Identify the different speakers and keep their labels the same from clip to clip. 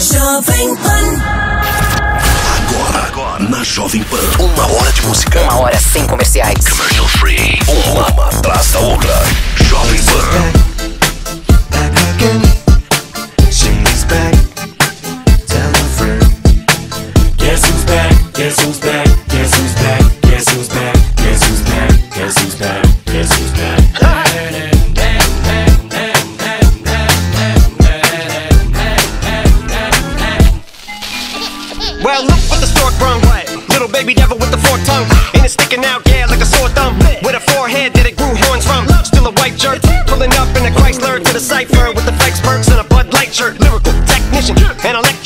Speaker 1: Jovem Pan.
Speaker 2: Agora, agora, na Jovem Pan, uma hora de música.
Speaker 3: Uma hora sem comerciais.
Speaker 2: Commercial free. Uma atrás da outra. Jovem Pan.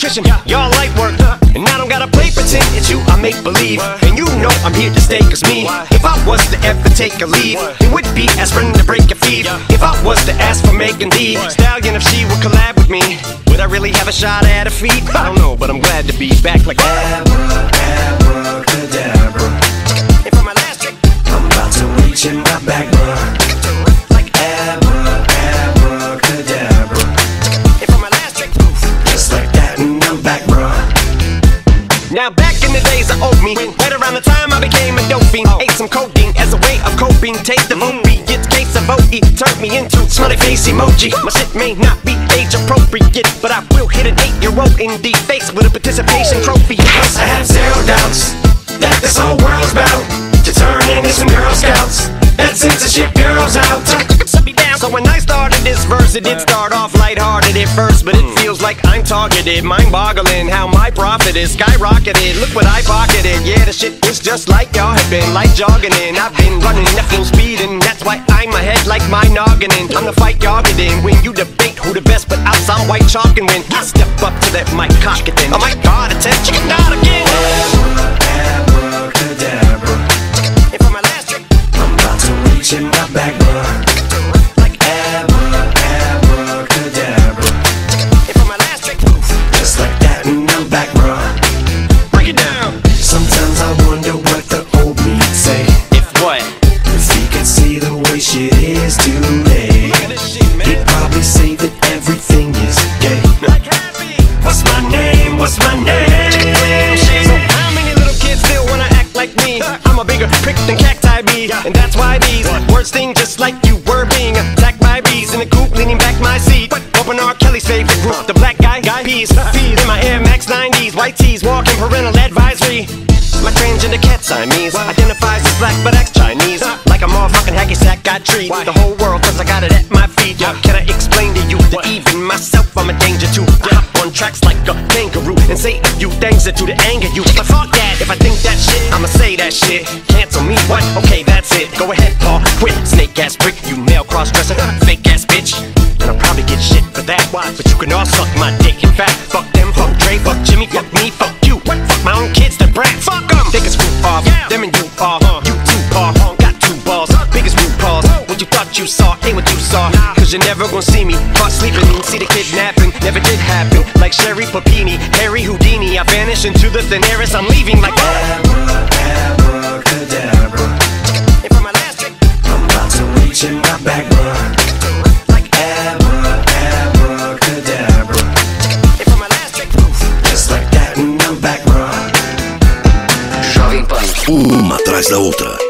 Speaker 4: Electrician. Y'all light work. And I don't gotta play pretend. It's you, I make believe. And you know I'm here to stay, cause me. If I was to ever take a leave, it would be aspirin to break a feed. If I was to ask for Megan Thee Stallion, if she would collab with me, would I really have a shot at a feat? I don't know, but I'm glad to be back like Abra,
Speaker 5: Abracadabra.
Speaker 4: And for my last trick,
Speaker 5: I'm about to reach in my back, bruh.
Speaker 4: Coping. Taste of opiates, case of OE, turned me into smiley face emoji. My shit may not be age appropriate, but I will hit an eight-year-old in the face with a participation trophy.
Speaker 5: Plus, I have zero doubts that this whole world's bout to turn into some Girl Scouts and censorship girls out.
Speaker 4: It did start off lighthearted at first, but it feels like I'm targeted. Mind boggling how my profit is skyrocketed. Look what I pocketed. Yeah, the shit is just like y'all have been, like jogging in. I've been running at full speed, and that's why I'm ahead like my noggin. in. I'm the fight y'all get in. When you debate who the best, but I'm some white chalk and win. I step up to that mic, cock it then. Oh my god, attention, not again.
Speaker 5: Abracadabra.
Speaker 4: And for my last trick,
Speaker 5: I'm about to reach in my back, say that everything is gay.
Speaker 4: Like happy.
Speaker 5: What's my name? What's my name?
Speaker 4: So how many little kids still wanna act like me? I'm a bigger prick than cacti be, and that's why these words sting just like you were being attacked by bees in the coop, leaning back my seat. Open R. Kelly's favorite group, the black guy, guy peas, feed in my Air Max 90s, white tees, walking parental advisory. My transgender cat Siamese identifies as black but acts Chinese. Like a motherfucking hacky sack, I treat the whole world cause I got it at my feet. How can I like a kangaroo and say a few things that do to anger you. But fuck that, if I think that shit, I'ma say that shit. Cancel me, what? Okay, that's it. Go ahead, Paul. Quit, snake ass prick, you male cross dresser, fake ass bitch. And I'll probably get shit for that. Why? But you can all suck my dick. In fact, fuck them, fuck Dre, fuck Jimmy, fuck me, fuck you. Fuck my own kids, the brat. Fuck them. Take a screw off. Them and you are. You two paw. Got two balls. Biggest root. What you thought you saw ain't what you saw. Cause you're never gonna see me. Caught sleeping. See the kidnapping. Never did happen. Like Sherri Papini, Harry Houdini. I vanish into the thin air as I'm leaving. Like.
Speaker 5: Abra, abracadabra.
Speaker 4: And for my last trick,
Speaker 5: I'm about to reach in my back, bruh.
Speaker 4: like.
Speaker 5: Abra, abracadabra.
Speaker 4: And for my last trick,
Speaker 5: Just like that, and I'm back, bruh.
Speaker 3: Jovem Pan.
Speaker 2: Uma atrás da outra.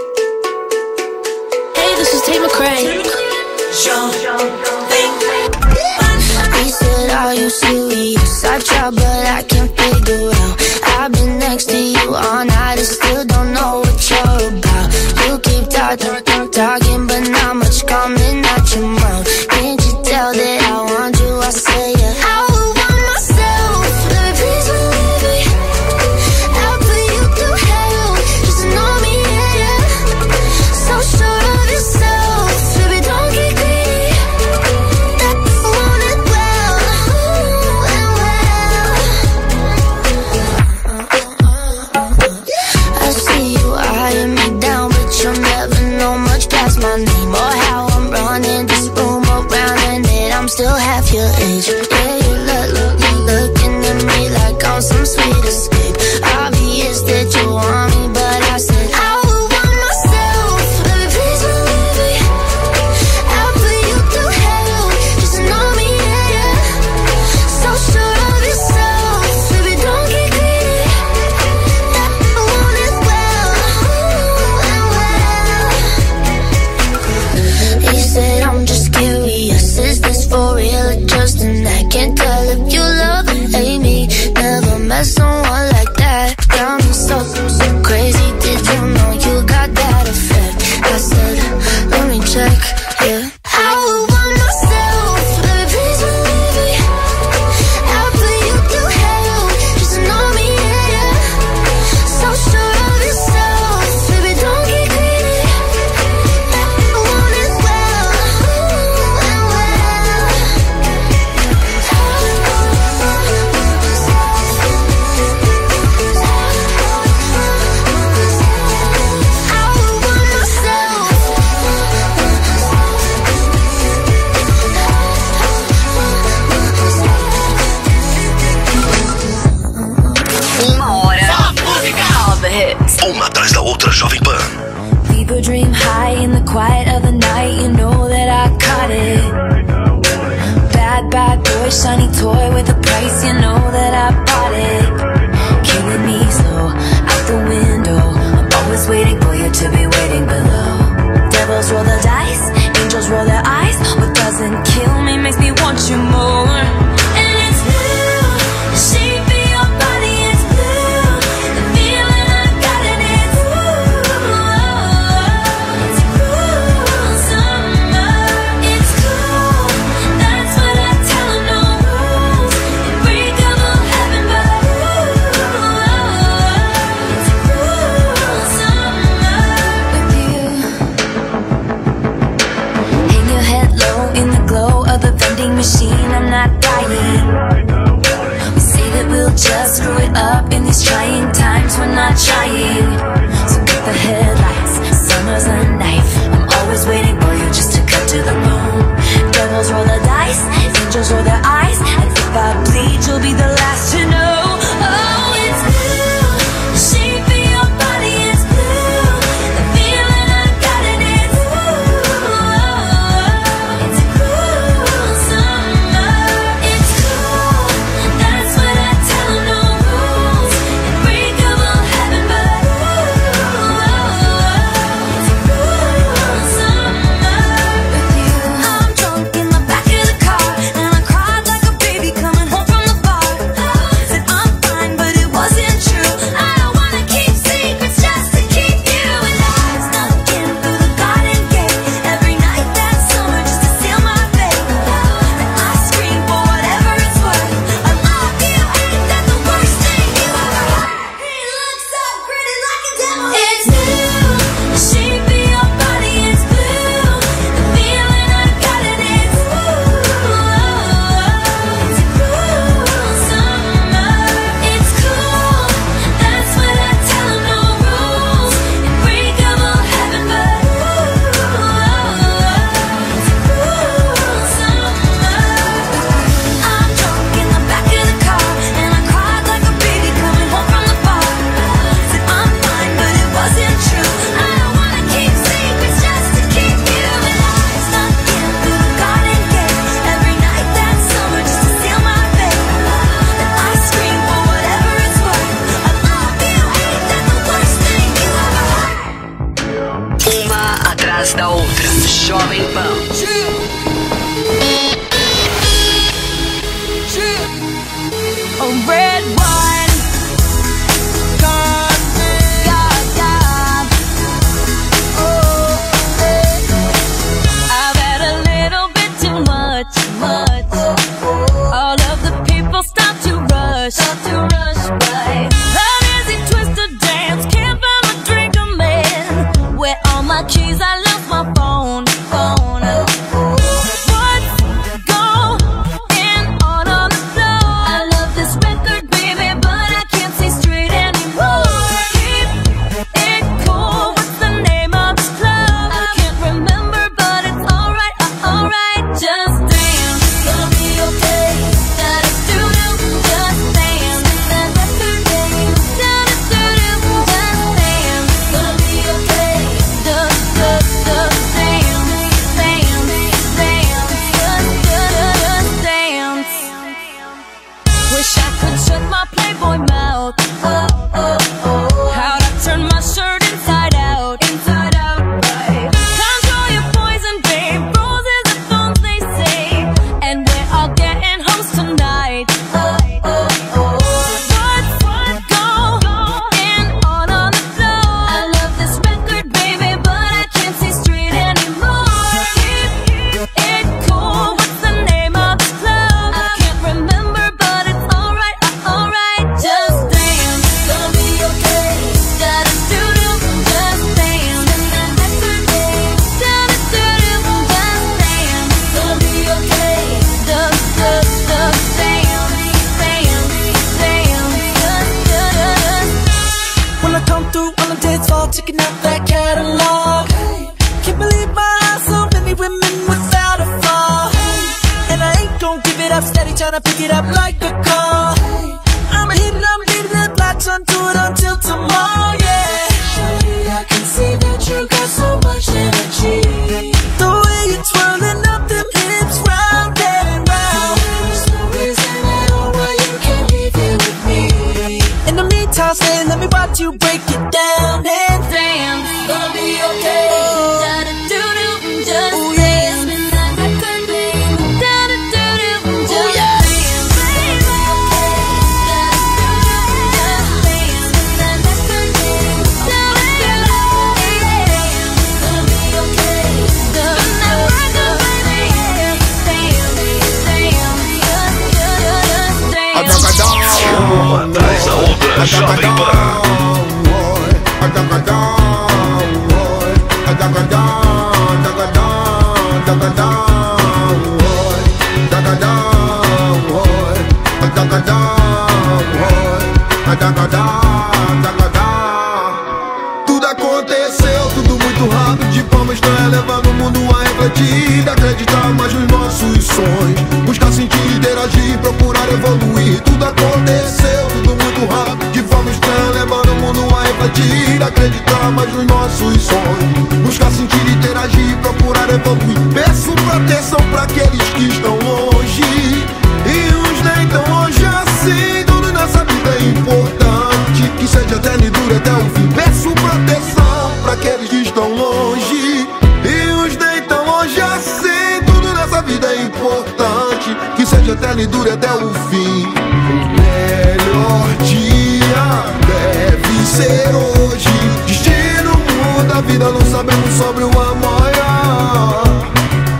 Speaker 6: Que seja eterno e dure até o fim. O melhor dia deve ser hoje. Destino muda a vida, não sabemos sobre o amanhã.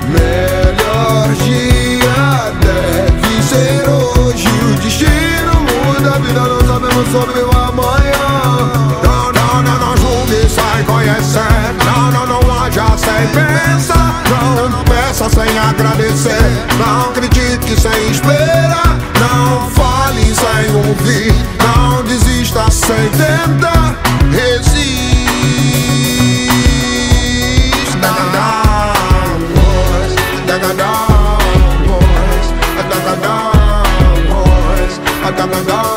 Speaker 6: Melhor dia deve ser hoje. O destino muda a vida, não sabemos sobre o amanhã. Não, não, não, não julgue sem conhecer Não, não, não haja sem pensar sem agradecer Não critique sem esperar Não fale sem ouvir Não desista sem tentar Resista Down, boys. Down, boys. Down, boys. Down, down,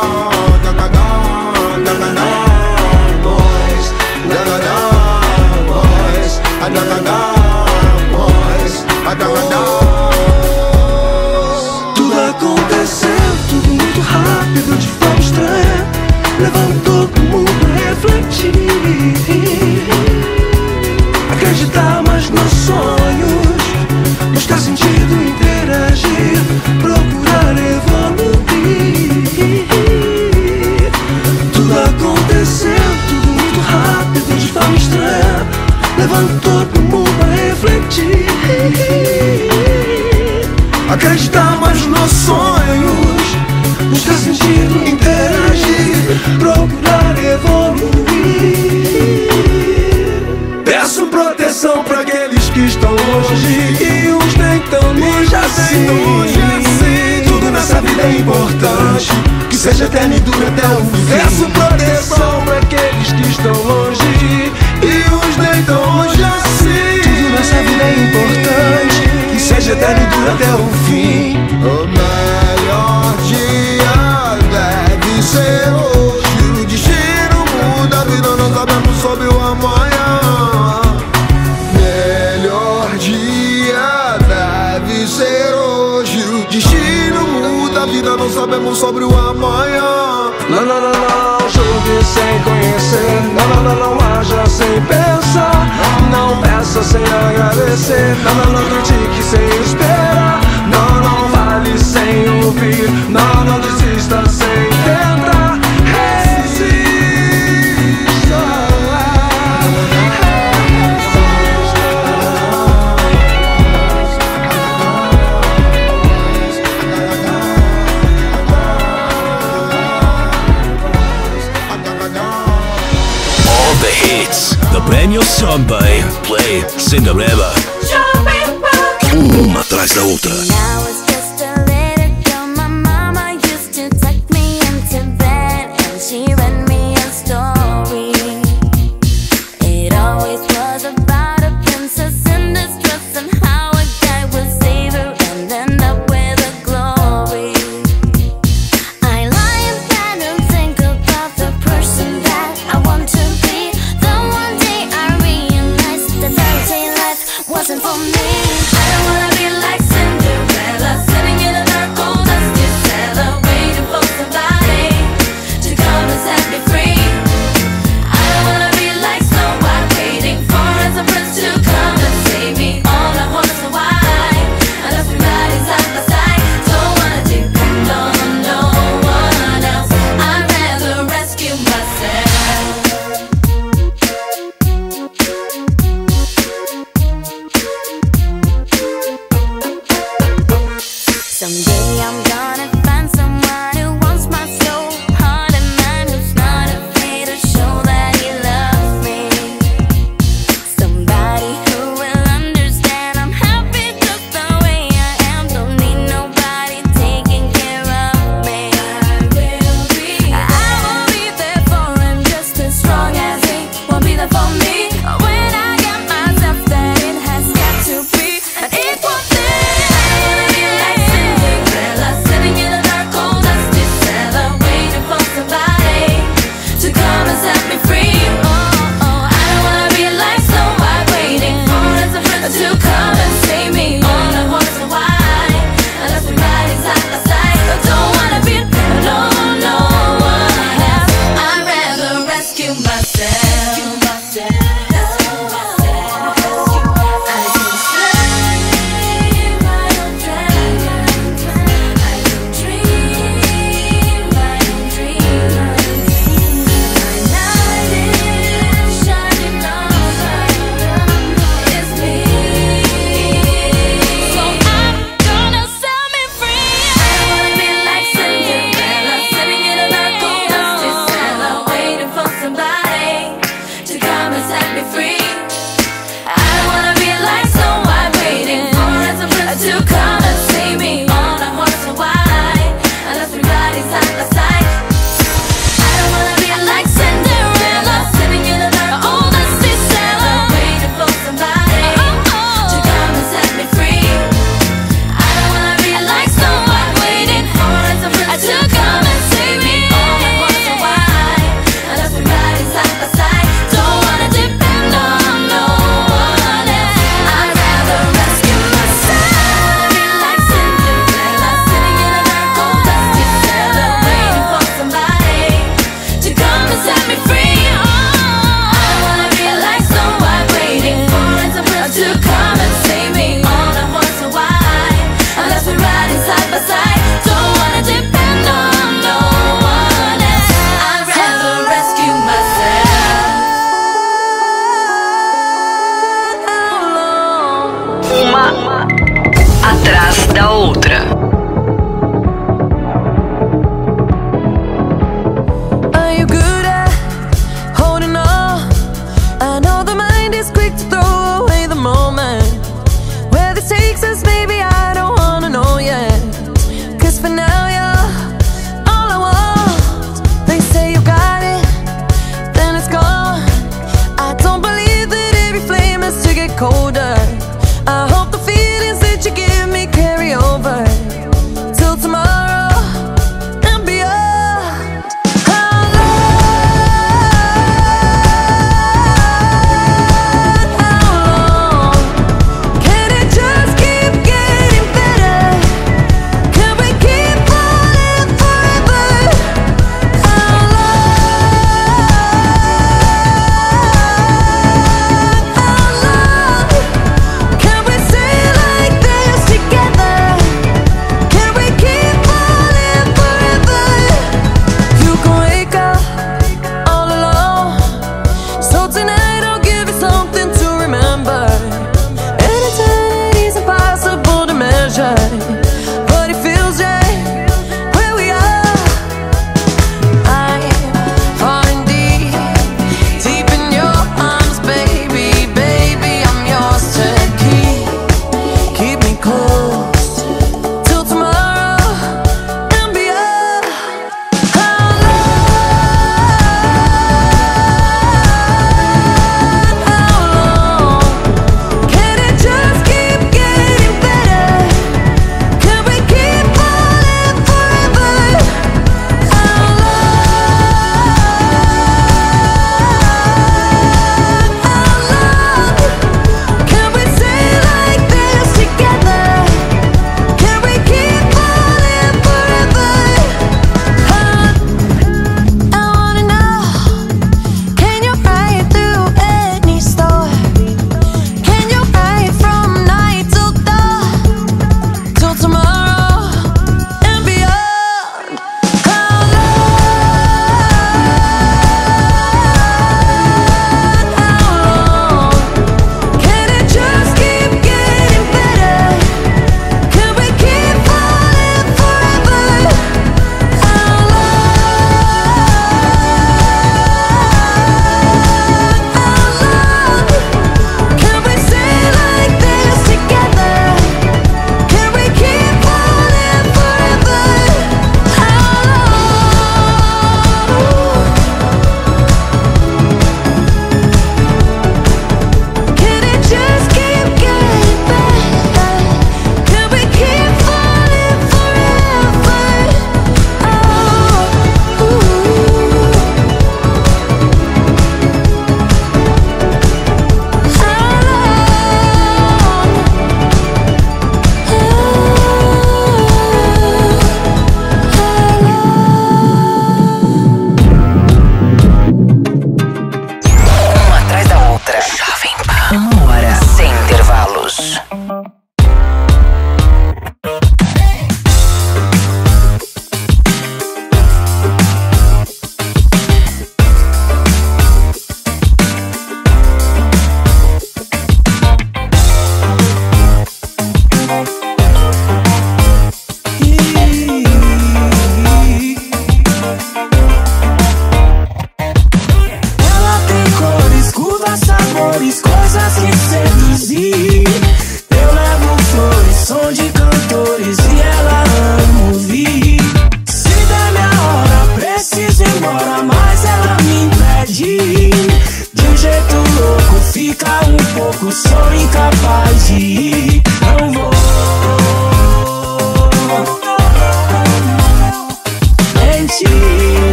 Speaker 7: Sentido, interagir Procurar evoluir. Peço proteção para aqueles que estão longe E uns nem tão longe assim. Tudo nessa vida é importante. Que seja eterno e dure até o fim. Peço proteção para aqueles que estão longe E uns nem tão longe assim. Tudo nessa vida é importante. Que seja eterno e dure até o fim.
Speaker 6: O sobre o amanhã. Não,
Speaker 7: não, não, não, julgue sem conhecer. Não, não, não, não haja sem pensar. Não peça sem agradecer. Não, não, não critique sem esperar
Speaker 8: Play Cinderella. Uma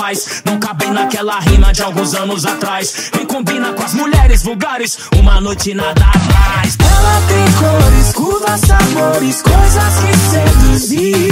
Speaker 9: faz. Não cabem naquela rima de alguns anos atrás. Quem combina com as mulheres vulgares, uma noite nada mais. Ela tem cores, curvas, sabores, coisas que seduzir.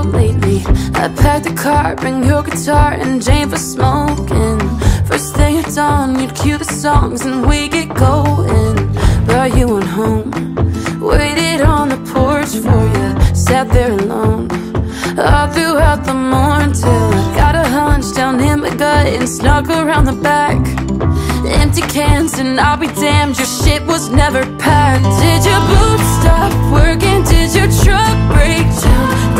Speaker 8: out lately. I packed the car, bring your guitar and Jane for smoking. First thing you're done, you'd cue the songs and we get going. Brought you on home, waited on the porch for you Sat there alone, all throughout the morning Till I got a hunch down in my gut and snuck around the back. Empty cans and I'll be damned, your shit was never packed. Did your boots stop working? Did your truck break down?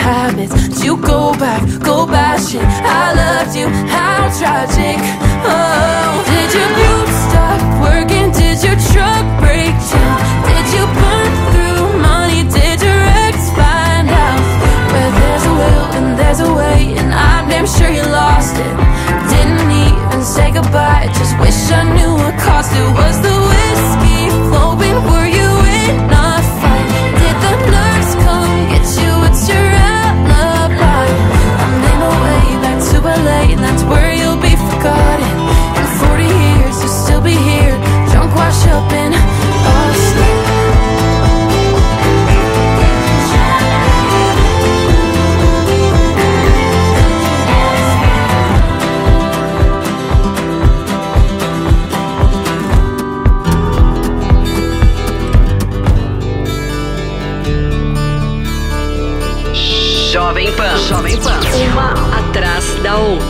Speaker 8: habits. You go back? Go bashing. I loved you. How tragic. Oh, did your boots stop working? Did your truck break down? Did you burn through money? Did your ex find out? Where there's a will and there's a way, and I'm damn sure you lost it. Didn't even say goodbye. Just wish I knew what cost it. Was the whiskey flowing? Were you be here, drunk, wash up and asleep.
Speaker 10: Jovem Pan. Jovem Pan. Uma atrás da outra.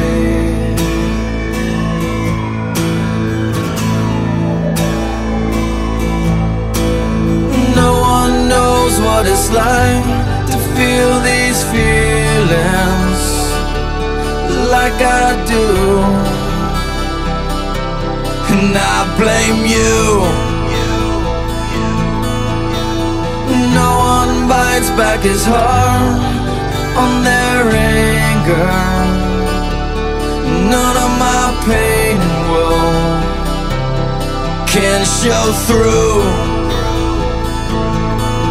Speaker 1: Knows what it's like to feel these feelings like I do. And I blame you. No one bites back his heart on their anger. None of my pain and woe can show through.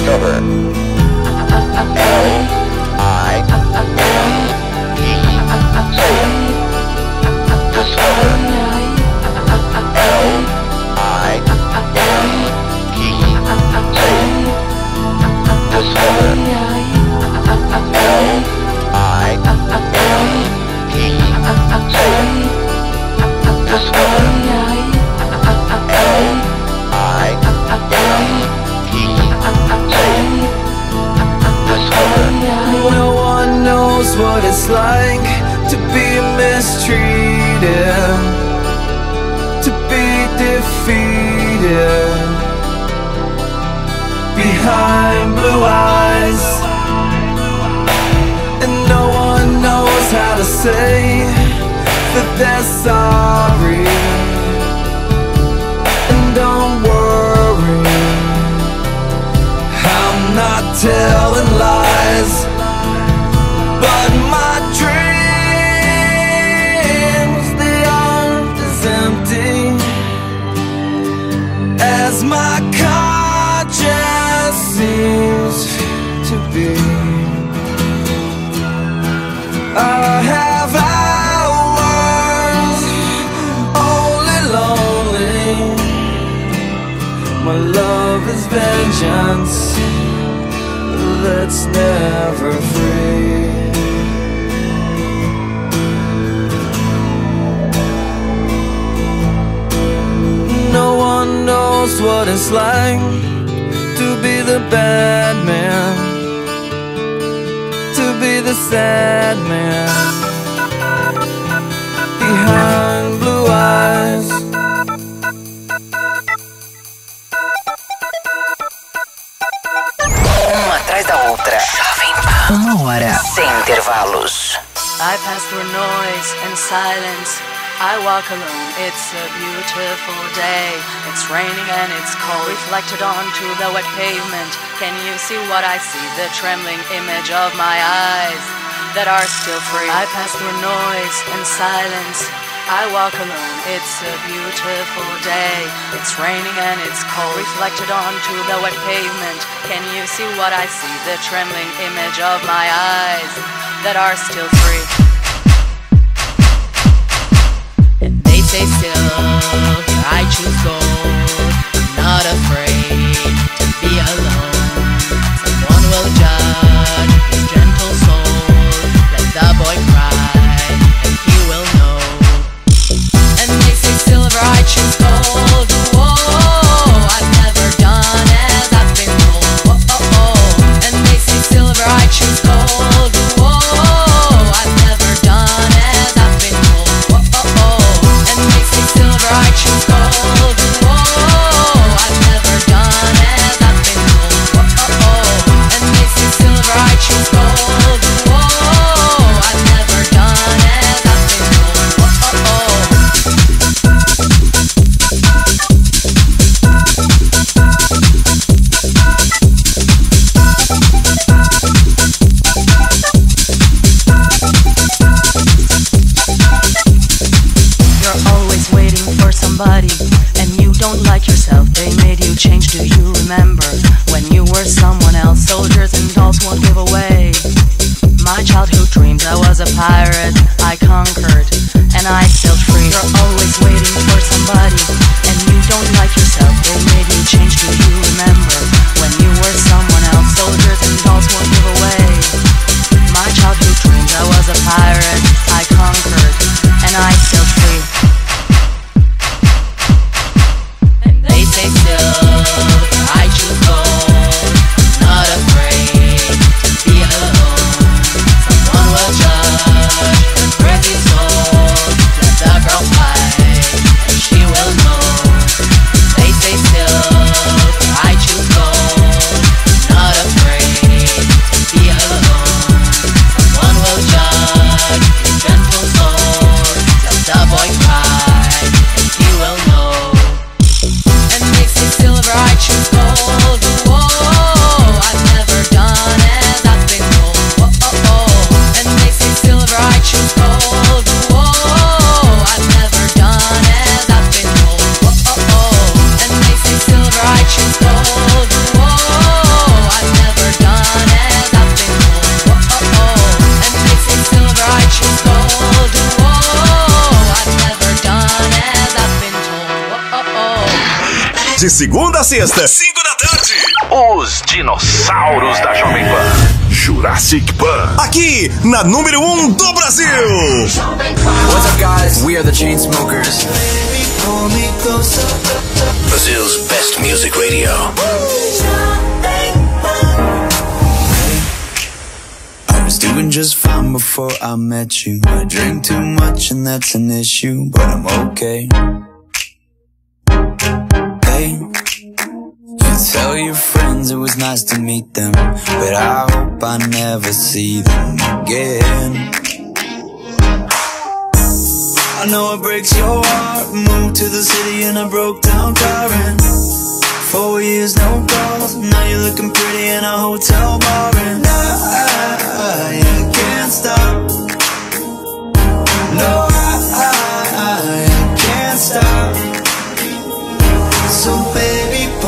Speaker 2: Discover. L
Speaker 1: To
Speaker 6: the
Speaker 10: wet pavement. Can you see what I see? The trembling image of my eyes that are still free. I pass through noise and silence. I walk alone. It's a beautiful day. It's raining and it's cold. Reflected onto the wet pavement. Can you see what I see? The trembling image of my eyes that are still free. And they stay still. I choose gold.
Speaker 2: segunda a sexta, Cinco da tarde. Os dinossauros da Jovem Pan. Jurassic Pan. Aqui, na número um do Brasil.
Speaker 11: What's up, guys? We are the Chainsmokers.
Speaker 2: Brazil's best music radio.
Speaker 12: was doing just fine before I met you. I drink too much and that's an issue, but I'm okay. Tell your friends it was nice to meet them But I hope I never see them again. I know it breaks your heart. Moved to the city and I broke down car Four years, no calls. Now you're looking pretty in a hotel bar And I, I can't stop. No, I, I, I can't stop.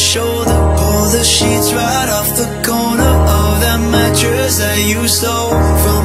Speaker 6: shoulder Pull the sheets right off the corner Of that mattress that you stole from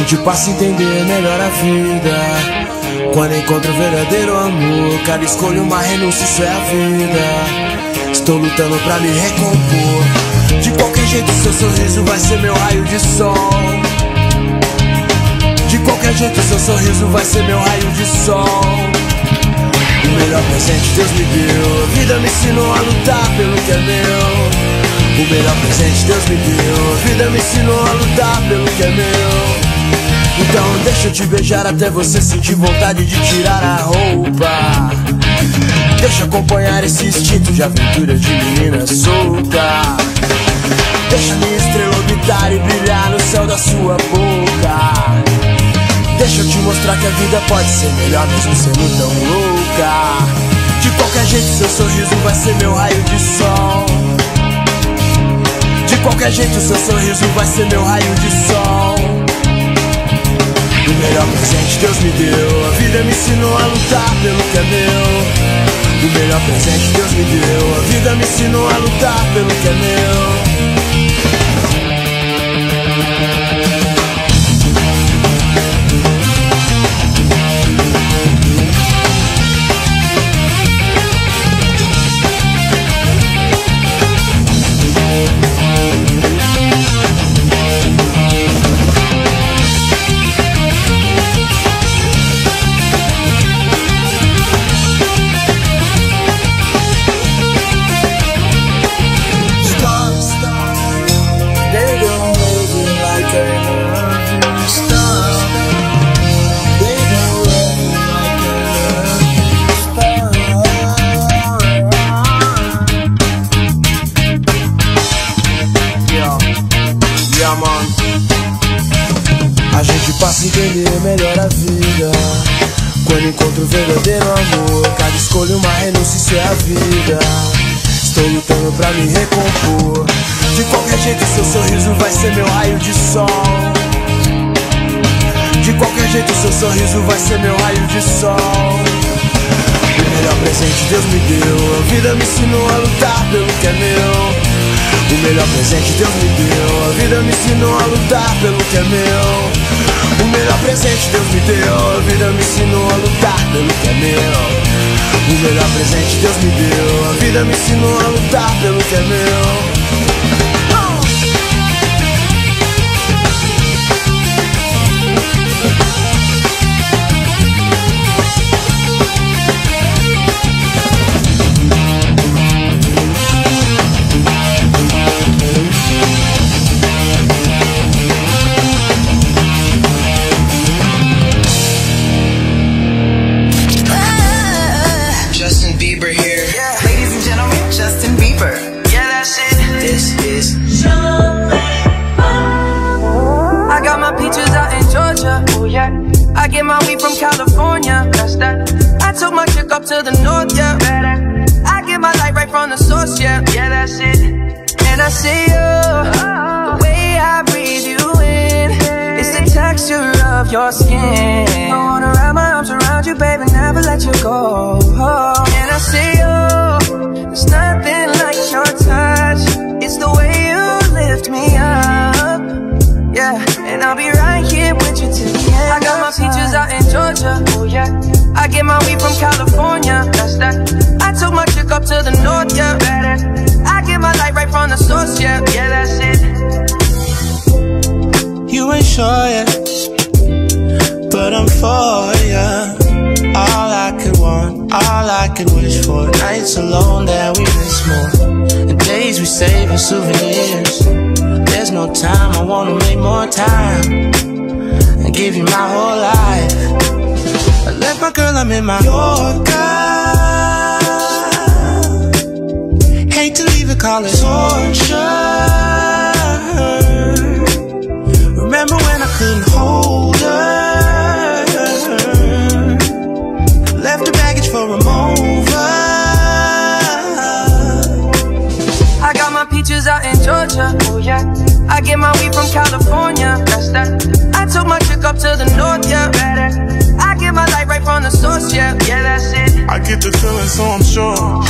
Speaker 6: gente passa a entender melhor a vida. Quando encontra o verdadeiro amor Cada escolha uma renúncia, isso é a vida. Estou lutando pra me recompor. De qualquer jeito seu sorriso vai ser meu raio de sol. De qualquer jeito seu sorriso vai ser meu raio de sol. O melhor presente Deus me deu. A vida me ensinou a lutar pelo que é meu. O melhor presente Deus me deu. Vida me ensinou a lutar pelo que é meu Então deixa eu te beijar até você sentir vontade de tirar a roupa. Deixa acompanhar esse instinto de aventura de menina solta. Deixa minha estrela orbitar e brilhar no céu da sua boca. Deixa eu te mostrar que a vida pode ser melhor mesmo sendo tão louca. De qualquer jeito seu sorriso vai ser meu raio de sol. De qualquer jeito seu sorriso vai ser meu raio de sol O melhor presente Deus me deu. A vida me ensinou a lutar pelo que é meu. O melhor presente Deus me deu. A vida me ensinou a lutar pelo que é meu me recompor. De qualquer jeito seu sorriso vai ser meu raio de sol. De qualquer jeito seu sorriso vai ser meu raio de sol. O melhor presente Deus me deu. A vida me ensinou a lutar pelo que é meu. O melhor presente Deus me deu. A vida me ensinou a lutar pelo que é meu O melhor presente Deus me deu A vida me ensinou a lutar pelo que é meu. O melhor presente Deus me deu A vida me ensinou a lutar pelo que é meu
Speaker 13: for ya. All I could want, all I could wish for. Nights alone that we miss more, and days we save as souvenirs. There's no time, I wanna make more time and give you my whole life. I left my girl, I'm in Mallorca. Hate to leave call it torture. Remember when I couldn't hold I get my weed from California. That's that.
Speaker 9: I took my chick up to the north, yeah. Better. I get my light right from the source, yeah. Yeah, that's it. I get the feeling, so I'm sure.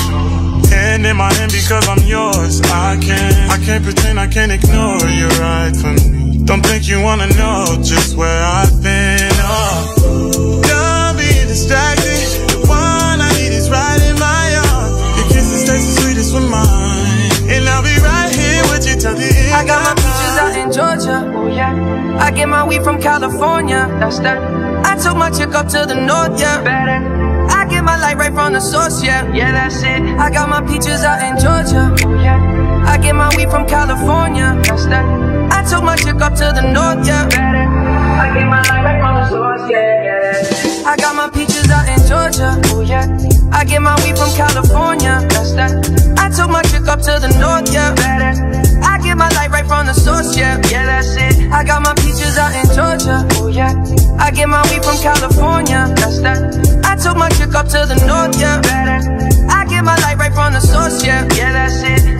Speaker 14: And in my hand because I'm yours. I can't, I can't pretend, I can't ignore you right from me. Don't think you wanna know just where I've been.
Speaker 15: Yeah. I get my weed from California. That's that. I took my chick up to the north, yeah. Better. I get my light right from the source, yeah. Yeah, that's it. I got my peaches out in Georgia. Oh yeah. I get my weed from California. That's that. I took my chick up to the north, yeah. Better. I get my light right from the source, yeah. yeah. I got my peaches out in Georgia. Oh yeah. I get my weed from California. That's that. I took my chick up to the north, yeah. Better. I get my light right from the source, yeah. Yeah, that's it. I got my peaches out in Georgia. Oh yeah. I get my weed from California. That's that. I took my chick up to the north, yeah. I get my light right from the source, yeah. Yeah, that's it.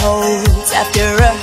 Speaker 16: holds after a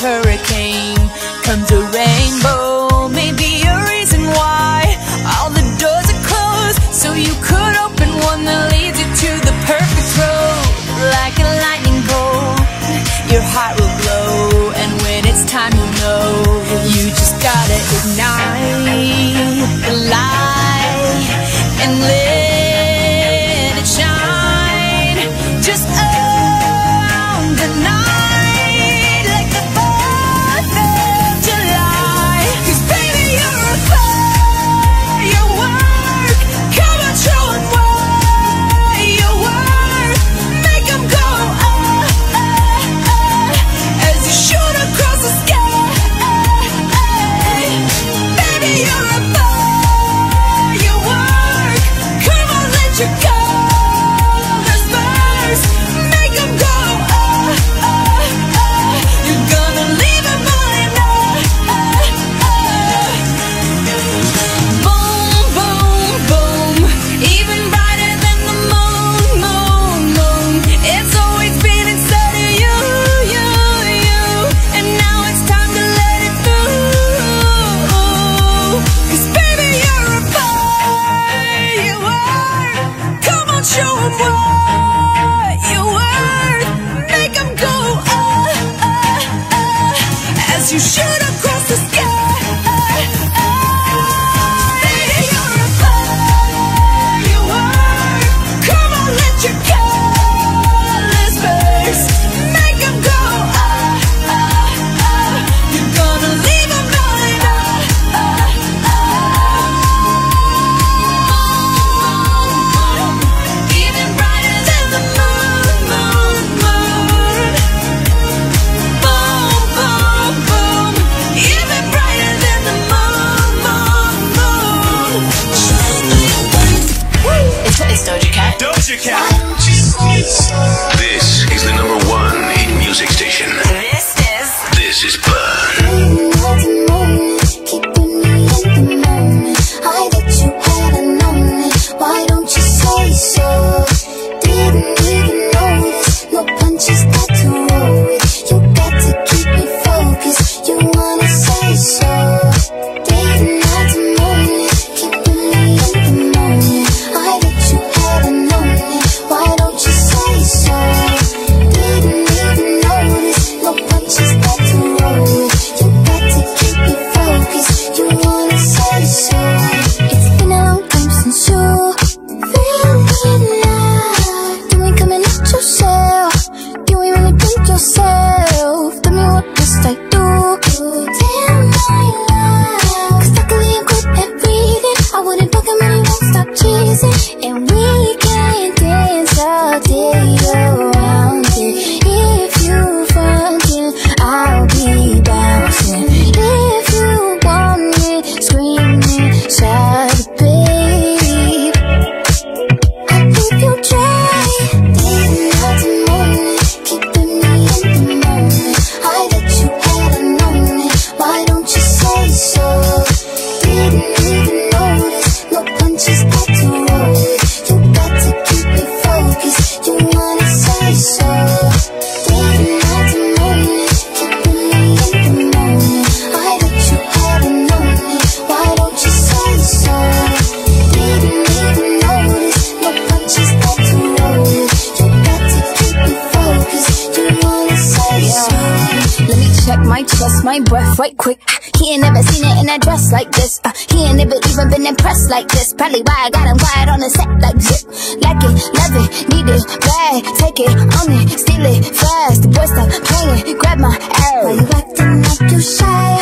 Speaker 2: right quick. He ain't never seen it in a dress like this. Uh, he ain't never even been impressed like this. Probably why I got him quiet on the set like zip. Like it, love it, need it, bad. Take it, own it, steal it, fast. The boy stop playing, grab my ass. Why you acting like you shy?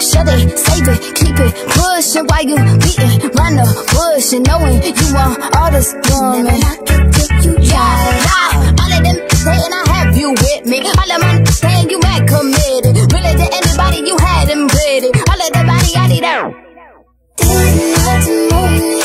Speaker 2: Shut it, save it, keep it, push it. Why you beating around the bush and knowing you want all this woman? I can take till you try. Yeah, yeah. All of them saying I have you with me. All of my saying you mad commit you had him pretty. All of the body, I did out.
Speaker 17: Didn't have to
Speaker 1: move.